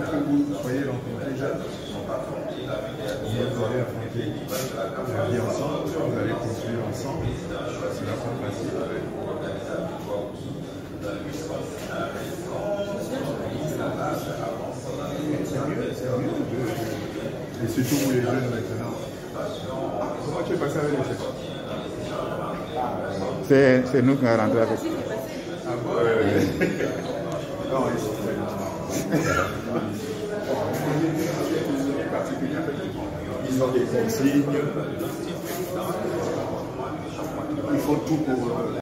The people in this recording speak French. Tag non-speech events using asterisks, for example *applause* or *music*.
que vous soyez dans déjà, vous allez affronter la vie ensemble, vous allez construire ensemble, c'est la fin principe. Et surtout les jeunes maintenant. Comment tu es passé avec les jeunes C'est nous qui avons rentré ah, *laughs* Ils ont des consignes. Ils font tout pour. euh,